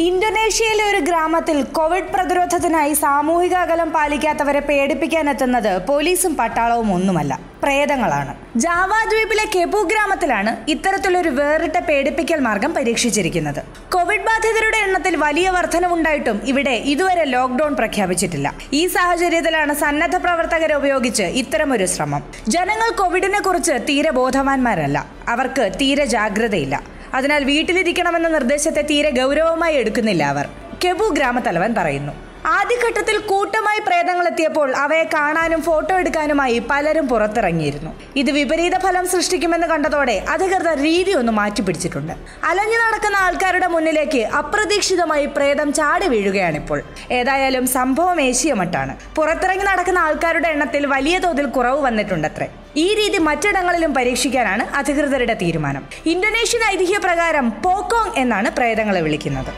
ഇന്തോനേഷ്യയിലെ ഒരു ഗ്രാമത്തിൽ കോവിഡ് പ്രതിരോധത്തിനായി സാമൂഹിക അകലം പാലിക്കാത്തവരെ പേടിപ്പിക്കാൻ എത്തുന്നത് പോലീസും പട്ടാളവും ഒന്നുമല്ല. പ്രേതങ്ങളാണ്. ജാവ ദ്വീപിലെ കെബു ഗ്രാമത്തിലാണ് ഇത്തരത്തിലൊരു വേറിട്ട പേടിപ്പിക്കൽ മാർഗം പരീക്ഷിച്ചിരിക്കുന്നത്. കോവിഡ് ബാധിതരുടെ എണ്ണത്തിൽ വലിയ വർധനവുണ്ടായിട്ടും ഇവിടെ ഇതുവരെ ലോക്ഡൌൺ പ്രഖ്യാപിച്ചിട്ടില്ല. ഈ സാഹചര്യത്തിലാണ് സന്നദ്ധ പ്രവർത്തകരെ ഉപയോഗിച്ച് ഇത്തരമൊരു ശ്രമം. ജനങ്ങൾ കോവിഡിനെ കുറിച്ച് തീരെ ബോധവാന്മാരല്ല. അവർക്ക് തീരെ ജാഗ്രതയില്ല. അതിനാൽ വീട്ടിലിരിക്കണമെന്ന നിർദ്ദേശത്തെ തീരെ ഗൗരവമായി എടുക്കുന്നില്ല അവർ. കെബു ഗ്രാമത്തലവൻ പറയുന്നു. ആദ്യഘട്ടത്തിൽ കൂട്ടമായി പ്രേതങ്ങൾ എത്തിയപ്പോൾ അവയെ കാണാനും ഫോട്ടോ എടുക്കാനുമായി പലരും പുറത്തിറങ്ങിയിരുന്നു. ഇത് വിപരീത ഫലം സൃഷ്ടിക്കുമെന്ന് കണ്ടതോടെ അധികൃതർ രീതി ഒന്ന് മാറ്റിപ്പിടിച്ചിട്ടുണ്ട്. അലഞ്ഞു നടക്കുന്ന ആൾക്കാരുടെ മുന്നിലേക്ക് അപ്രതീക്ഷിതമായി പ്രേതം ചാടി വീഴുകയാണിപ്പോൾ. ഏതായാലും സംഭവം ഏശിയമട്ടാണ് പുറത്തിറങ്ങി നടക്കുന്ന ആൾക്കാരുടെ എണ്ണത്തിൽ വലിയ തോതിൽ കുറവ് വന്നിട്ടുണ്ടത്രേ. ഈ രീതി മറ്റിടങ്ങളിലും പരീക്ഷിക്കാനാണ് അധികൃതരുടെ തീരുമാനം. ഇന്തോനേഷ്യൻ ഐതിഹ്യപ്രകാരം പോക്കോങ് എന്നാണ് പ്രേതങ്ങളെ വിളിക്കുന്നത്.